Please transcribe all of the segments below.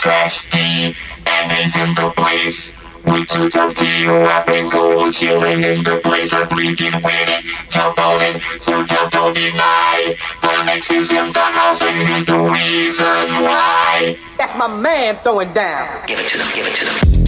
scratch deep, and he's in the place. We too tough to you up and go chilling in the place of blinking with it. Jump on it, so tough don't deny. The next is in the house and here's the reason why. That's my man throwing down. Give it to them, give it to them.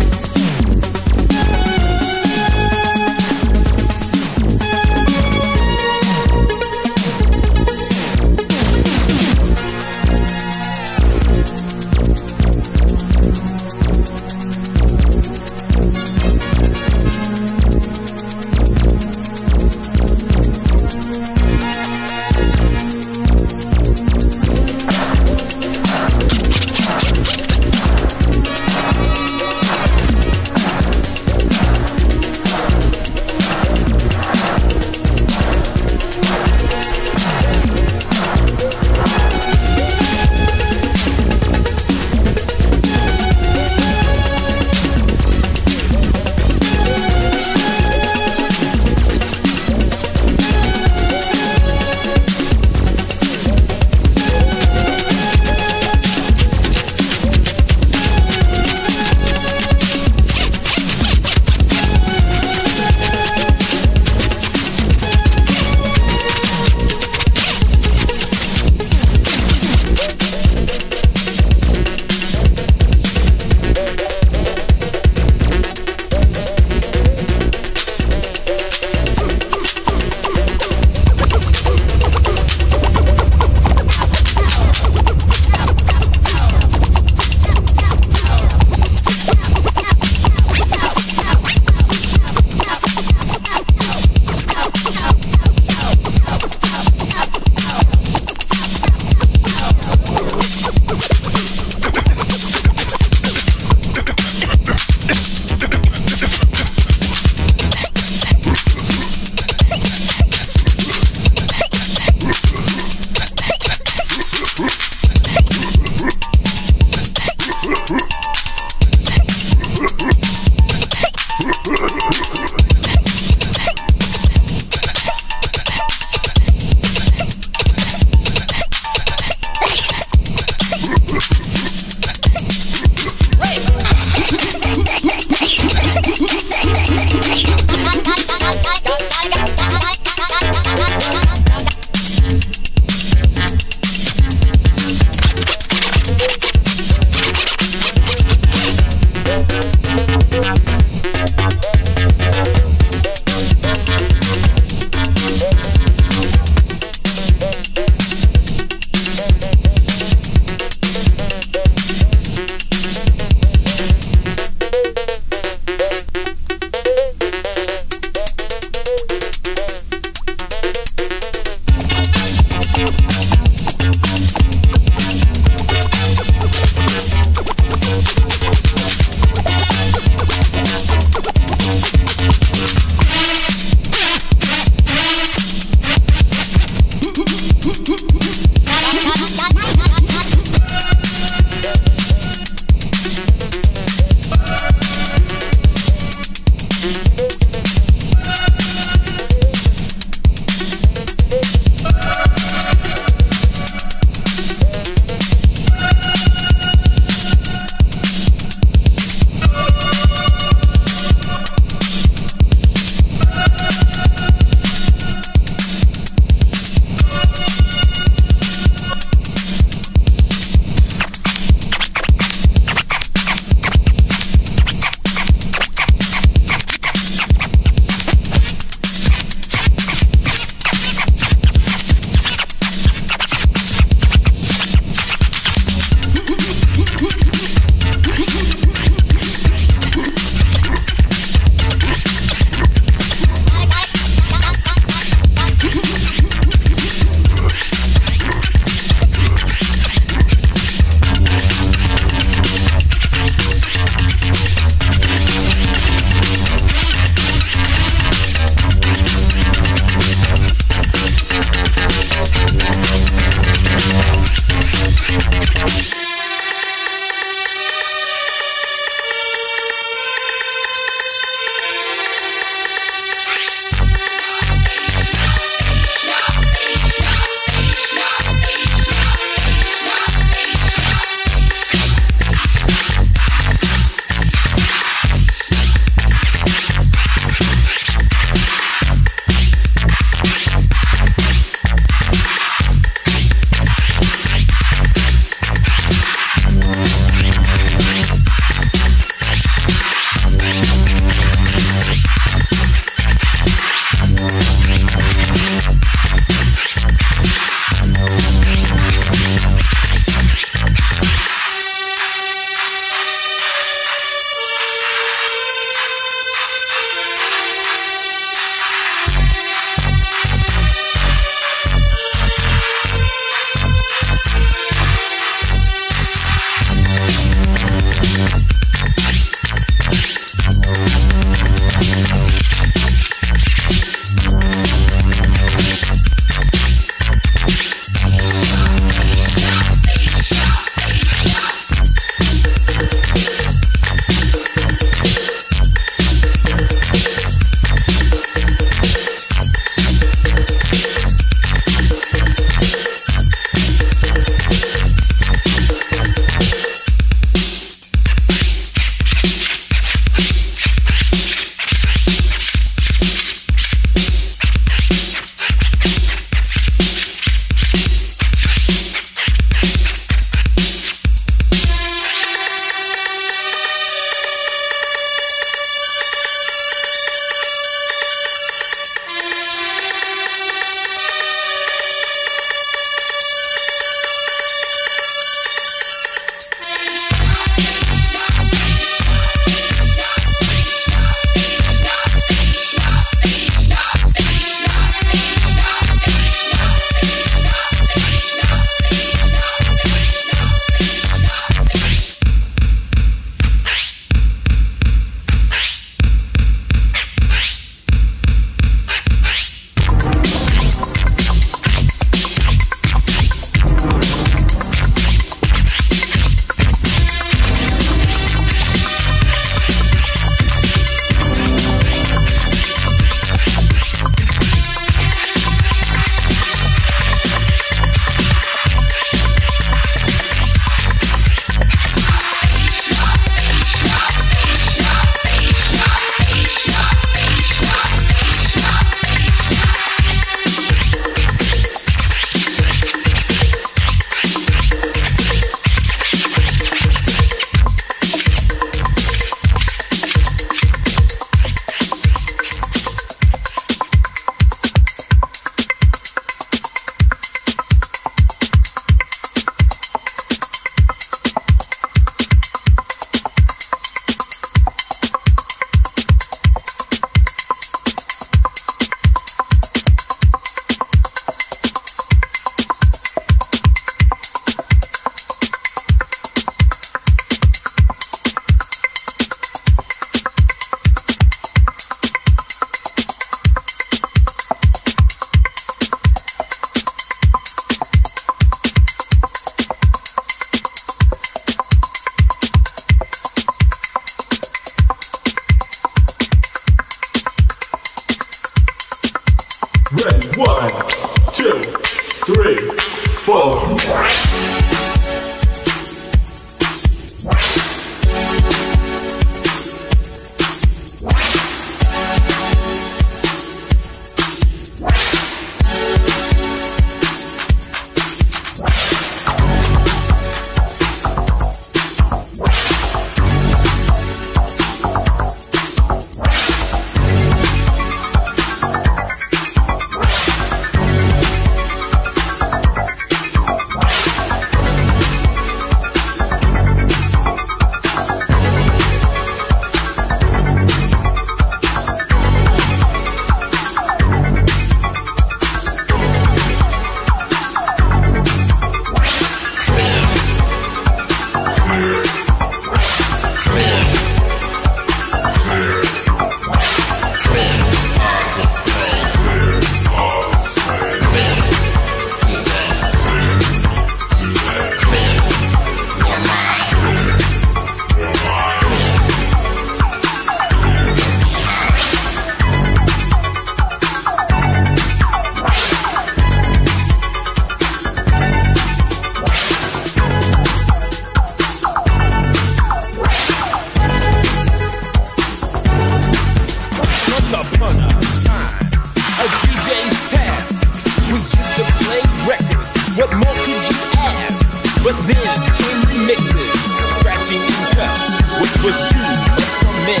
What more could you ask? But then came remixes, scratching and cuts, which was due but some men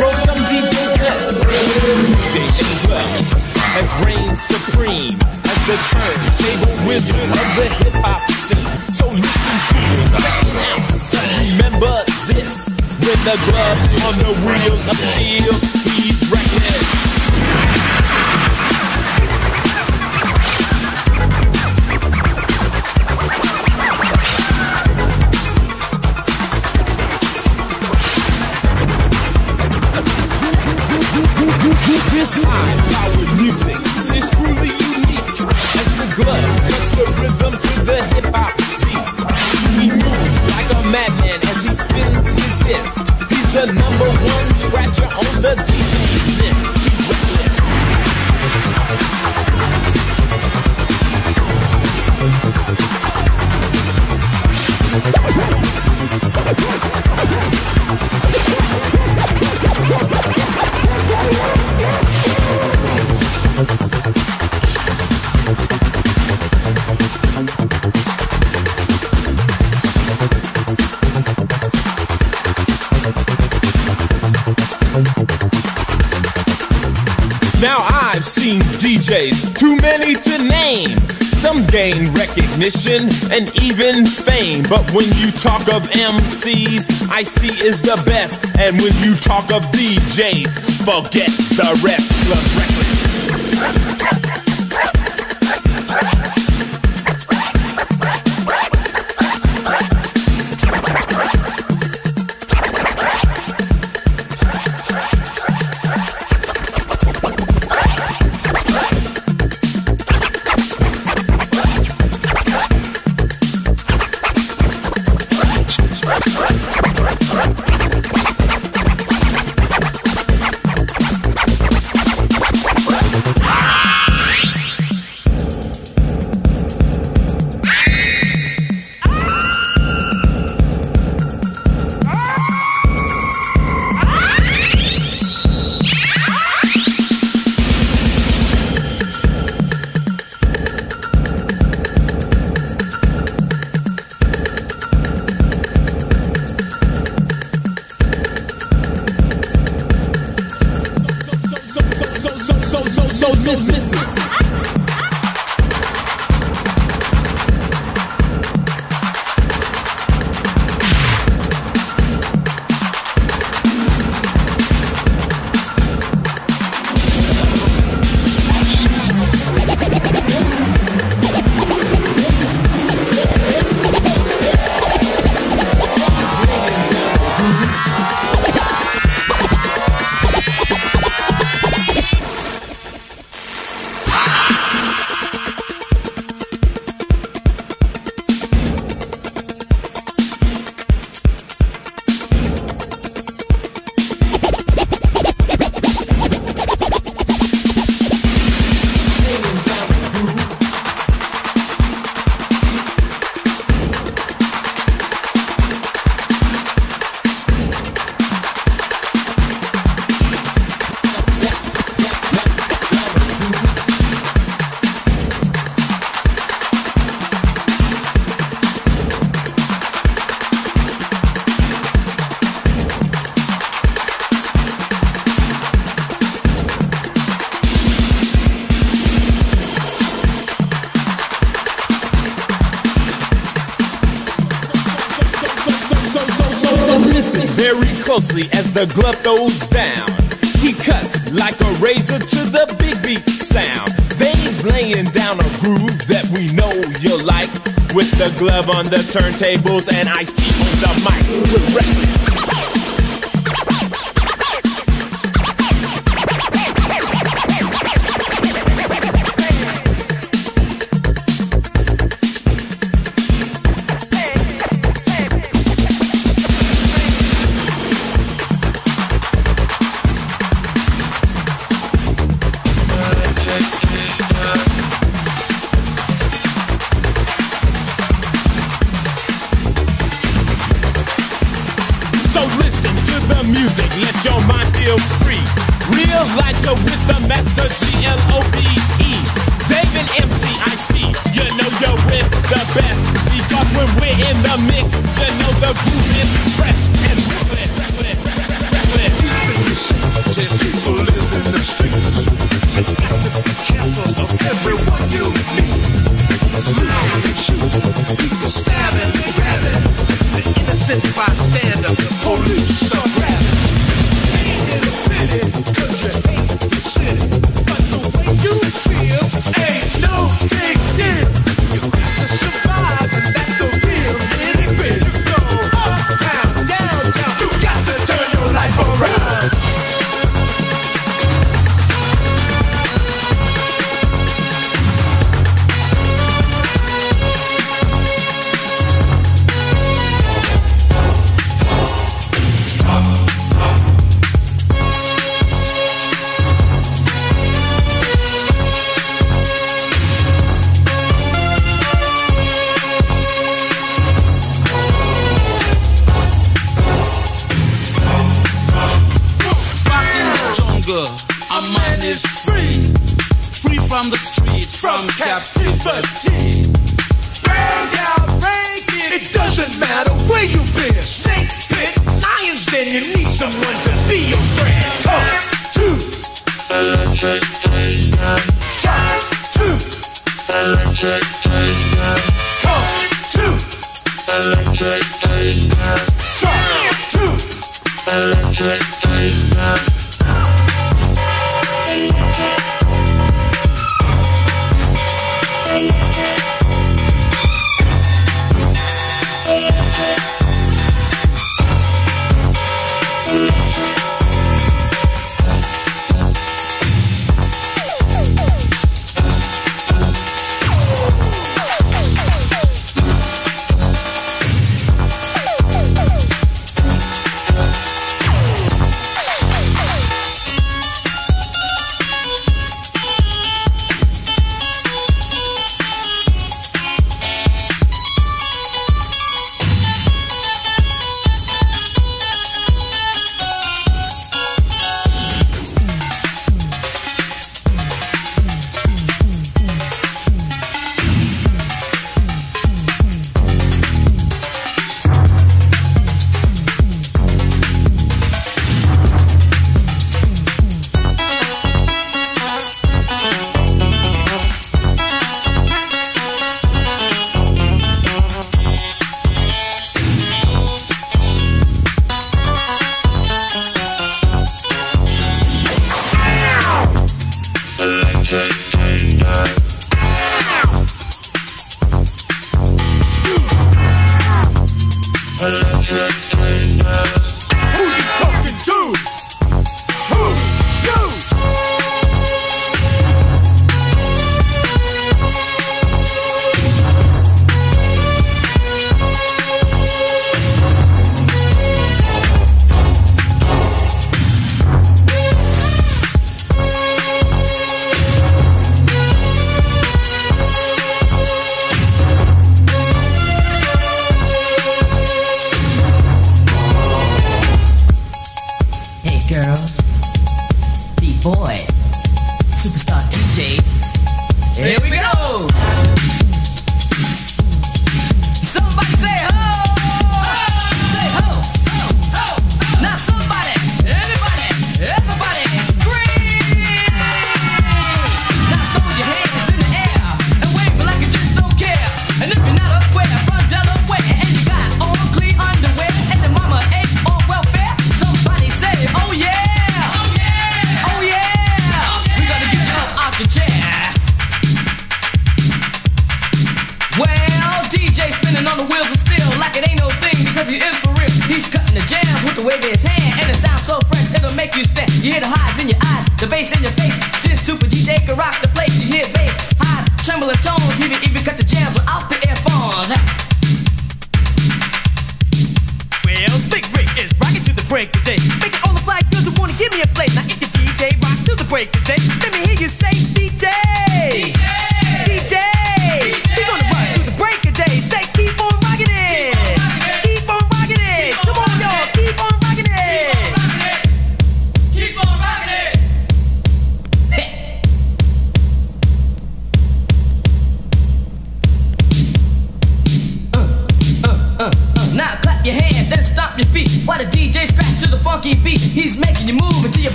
Throw some DJ nuts. DJ G12 has reigned supreme as the turntable wizard of the hip hop scene. So listen to it, check it out. So remember this: when the gloves on the wheels of steel, he's reckless. too many to name. Some gain recognition and even fame. But when you talk of MCs, Ice T is the best. And when you talk of DJs, forget the rest. Reckless. The glove throws down. He cuts like a razor to the big beat sound. Dave's laying down a groove that we know you'll like. With the glove on the turntables and Ice T it. Doesn't matter where you've been. Snake pit, lions, then you need someone to be your friend. Electric Come to. Electric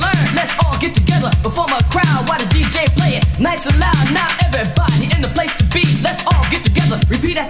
learn. Let's all get together before form a crowd Why the DJ play it nice and loud. Now everybody in the place to be. Let's all get together. Repeat that.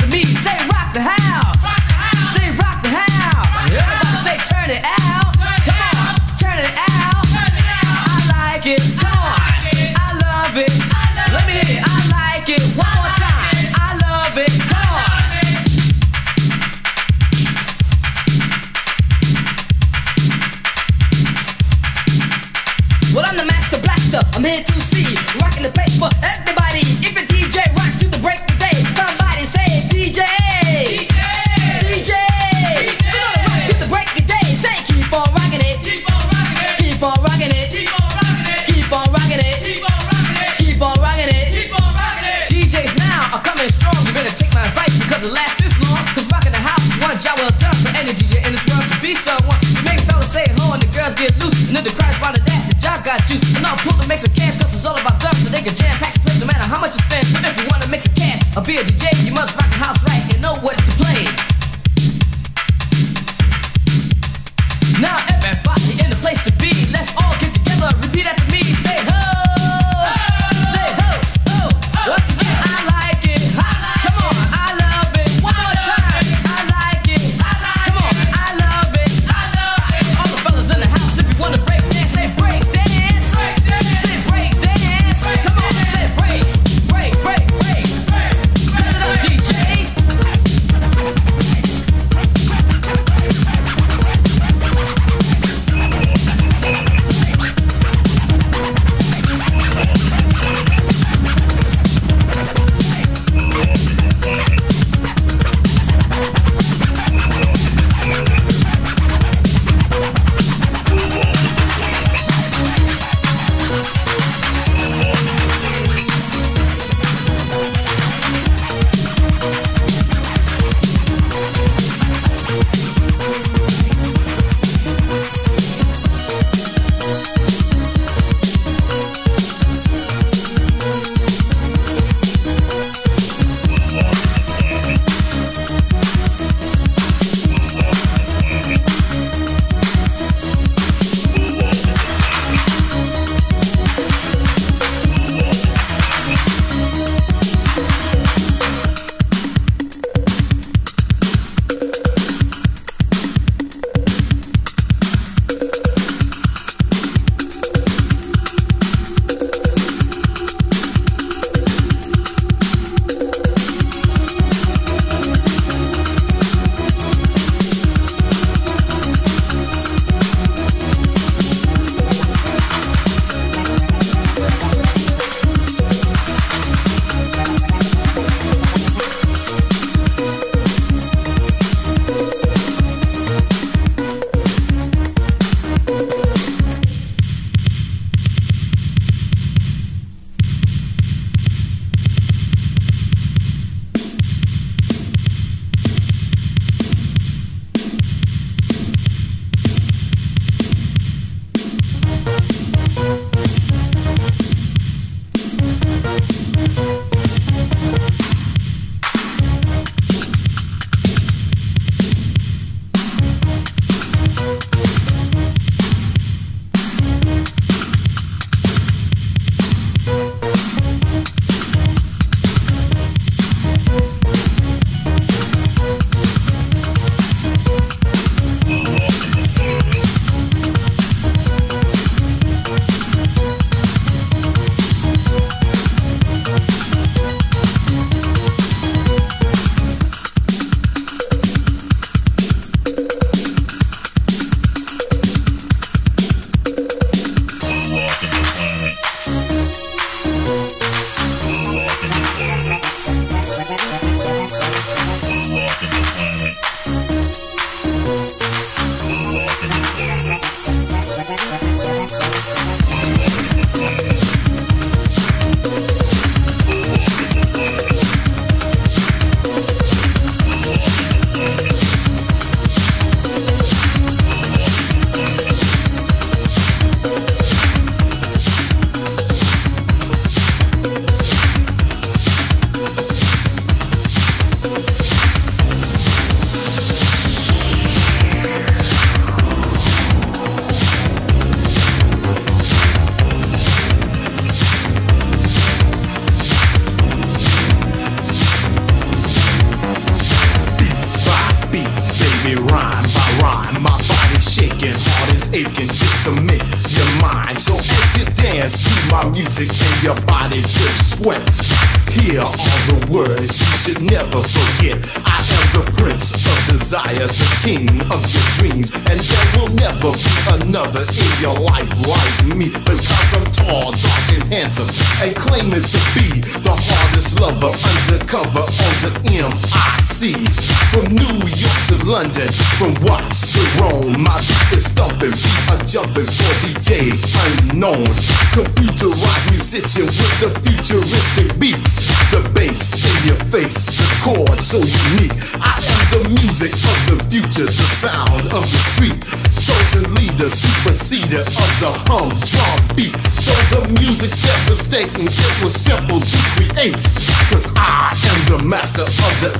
bass, the chord so unique. I am the music of the future, the sound of the street. Chosen leader, superseder of the hum drum beat. Though the music's devastating, it was simple to create. Cause I am the master of the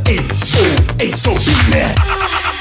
808, so be me.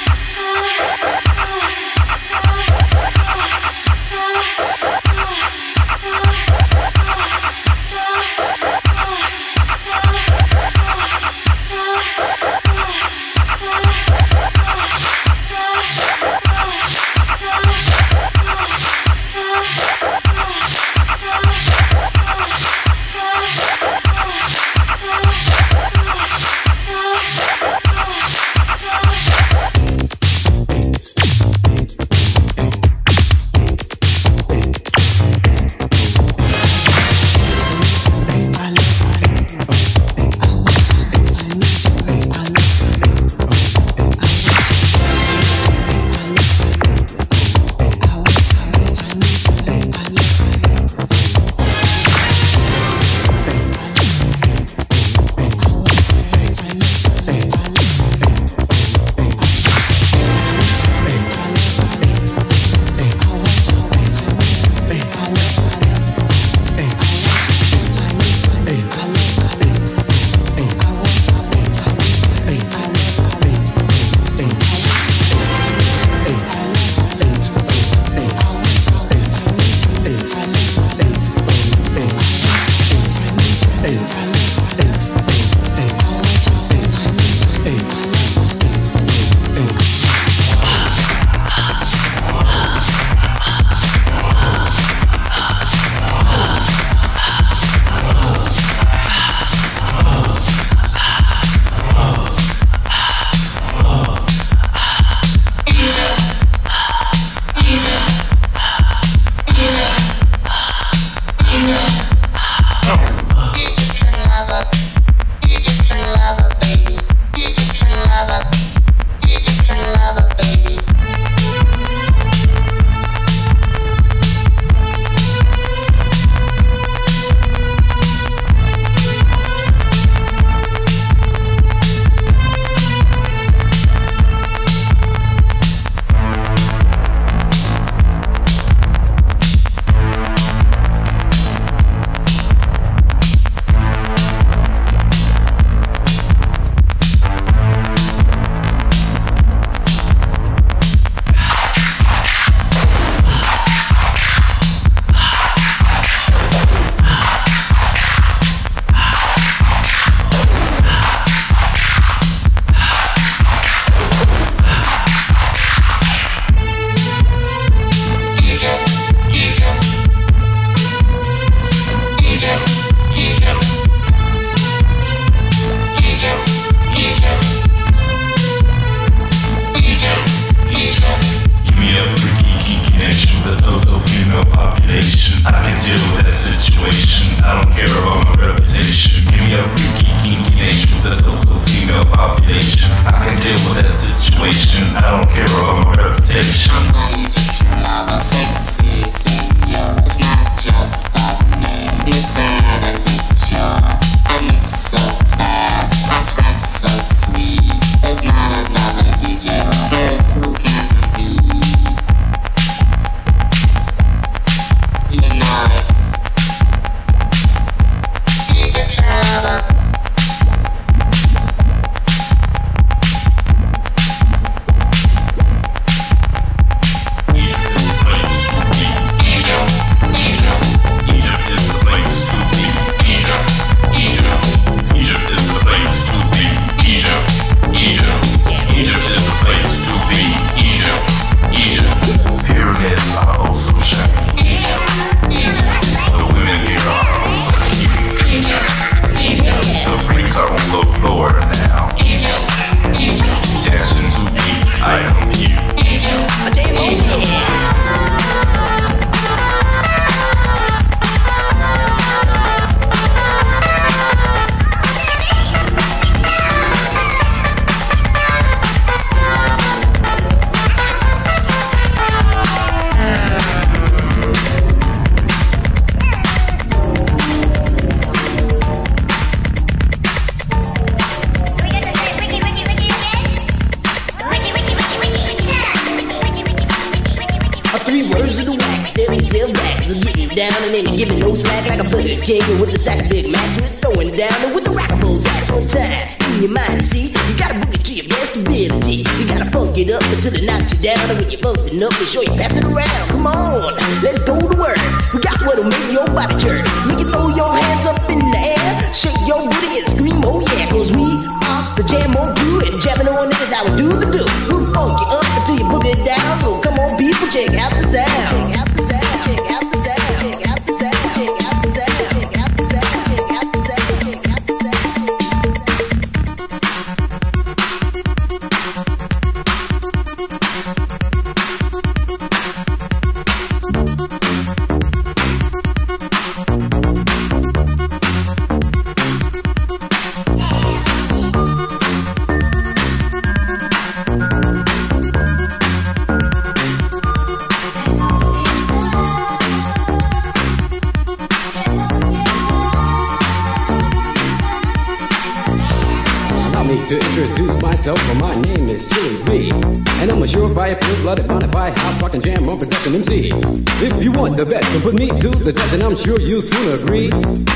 The best, then put me to the test, and I'm sure you'll soon agree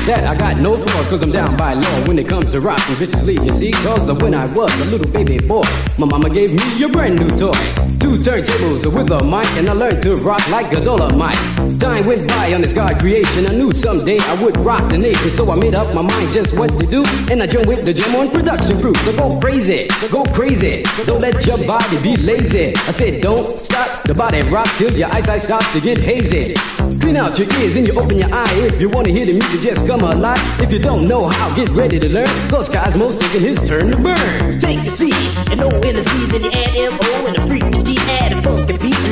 that I got no flaws, cause I'm down by law when it comes to rockin' viciously. You see, cause of when I was a little baby boy, my mama gave me a brand new toy. Two turntables with a mic, and I learned to rock like a dollar mic. Time went by on this God creation. I knew someday I would rock the nation, so I made up my mind just what to do. And I joined with the Jam on production crew. So go crazy, go crazy. Don't let your body be lazy. I said, don't stop the body rock till your eyesight starts to get hazy. Clean out your ears and you open your eye. If you want to hear the music, just come alive. If you don't know how, get ready to learn. Cause Cozmo's taking his turn to burn. Take a seat and no the seed, then you add M-O and a a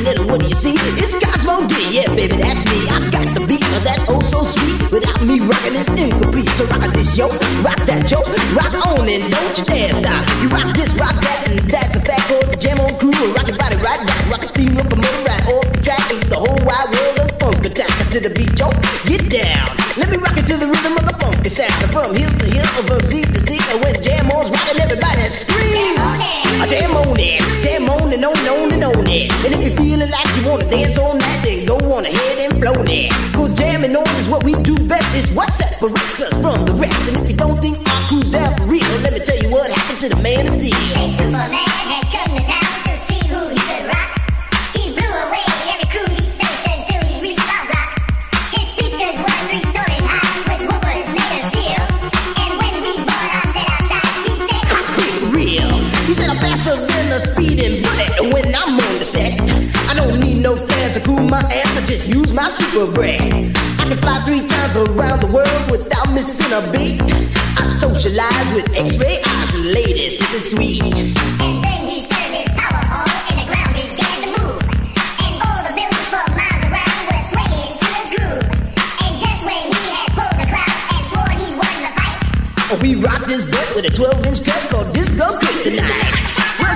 funky beat, and then what do you see? It's Cozmo D, yeah, baby, that's me. I got the beat, but that's oh so sweet. Without me rocking, it's incomplete. So rock this, yo, rock that, yo, rock on and don't you dare stop. You rock this, rock that, and that's a fact. Cause the jam on crew will rock your body right back. Rock a steam up a motor right off the track. Leave the whole wide world of funk attack to the beat, yo. Get down. Let me rock it to the rhythm of the funky sound. From hill to hill, from Z to Z, and when jam on's rocking, everybody screams. I jam on it, jam on and on and on and on it. And if you're feeling like you wanna dance all night, then go on ahead and blow it. Cause jamming on is what we do best. It's what separates us from the rest. And if you don't think our crew's down for real, let me tell you what happened to the man of steel. Superman my ass. I just use my super brain. I can fly three times around the world without missing a beat. I socialize with X-ray eyes and ladies with the sweet. and then he turned his power on and the ground began to move. And all the buildings for miles around were swaying to the groove. And just when he had pulled the crowd and swore he won the fight, We rocked this butt with a 12 inch cut called Disco Kryptonite.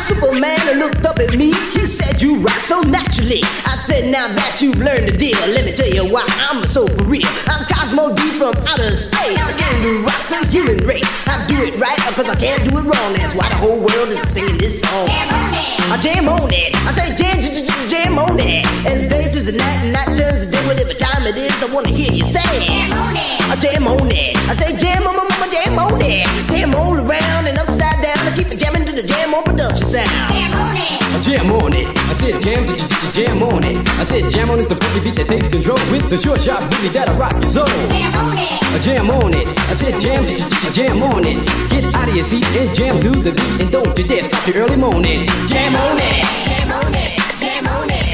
Superman looked up at me. He said, You rock so naturally. I said, Now that you've learned the deal, let me tell you why I'm so for real. I'm Cozmo D from outer space. I came to rock the human race. I do it right because I can't do it wrong. That's why the whole world is singing this song. Jam on it. I jam on it. I say jam, jam, jam, jam on it. As day turns to night and night turns to day, whatever time it is, I wanna hear you say. Jam on it. I jam on it. I say jam on, on, jam on it. Jam all around and upside down. I keep jamming to the jam on production sound. Jam on it. I jam on it. I said jam, j- j- jam on it. I said jam on is the funky beat that takes control with the short sharp booty that'll rock your soul. Jam on it. I jam on it. I said jam, j- j- jam on it. Get out of your seat and jam to the beat and don't you dare stop your early morning. Jam on it. Jam on it. Jam on it.